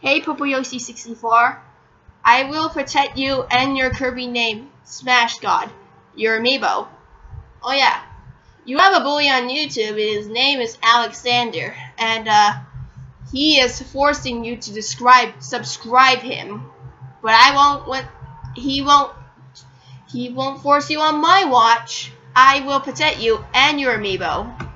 Hey Purple Yoshi 64, I will protect you and your Kirby name, Smash God, your amiibo. Oh yeah, you have a bully on YouTube, his name is Alexander, and uh, he is forcing you to describe, subscribe him. But I won't, what, he won't, he won't force you on my watch. I will protect you and your amiibo.